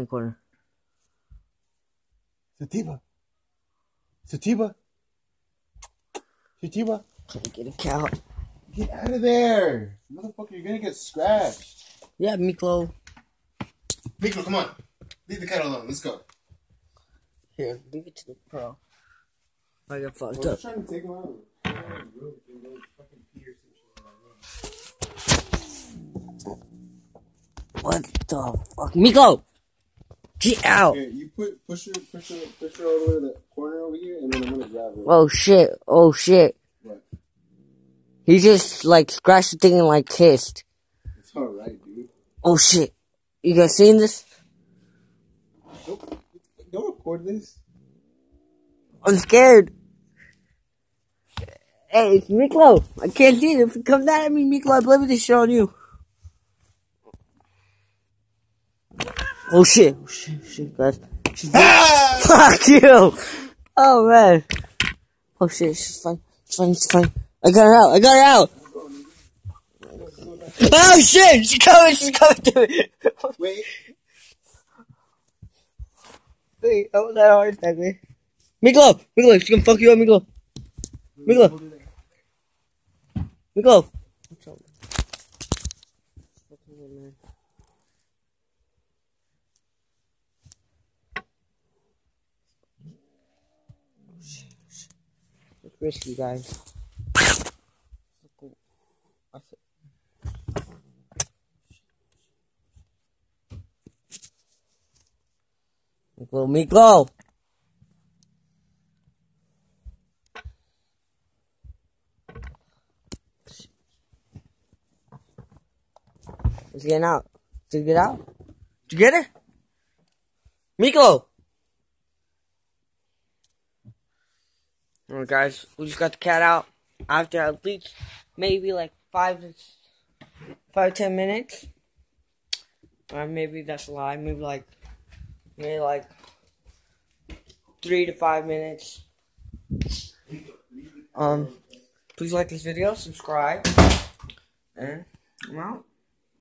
the corner. Sativa. Sativa. Sativa. Can I get a cow? Get out of there. Motherfucker, you're gonna get scratched. Yeah, Miklo. Miklo, come on. Leave the cat alone. Let's go. Here, leave it to the pro. I got fucked I up. trying to take him out. What the fuck? Miklo! Get out! Here, you put push her, push her, push her all the way to the corner over here, and then I'm gonna grab her. Oh shit, oh shit. What? He just like scratched the thing and like kissed. It's all right, dude. Oh shit. You guys seen this? Don't, don't record this. I'm scared. Hey, it's Miklo. I can't see it. If it comes at me, Miklo, I blame this shit on you. Oh shit. Oh shit, shit, guys. She's Ah! Fuck you! Oh man. Oh shit, she's fine. She's fine, she's fine. I got her out, I got her out! Oh shit! She's coming, she's coming to me! Wait. Wait, I was that hard man. Miklo! Miklo, she's gonna fuck you up, Miklo! Miklo! Miklo! It's risky, guys. Miklo, Miklo! It's getting out. Did you get out? Did you get it? Miklo! Alright guys, we just got the cat out after at least maybe like five five ten minutes. Or maybe that's a lie. Maybe like maybe like three to five minutes. Um please like this video, subscribe, and I'm out.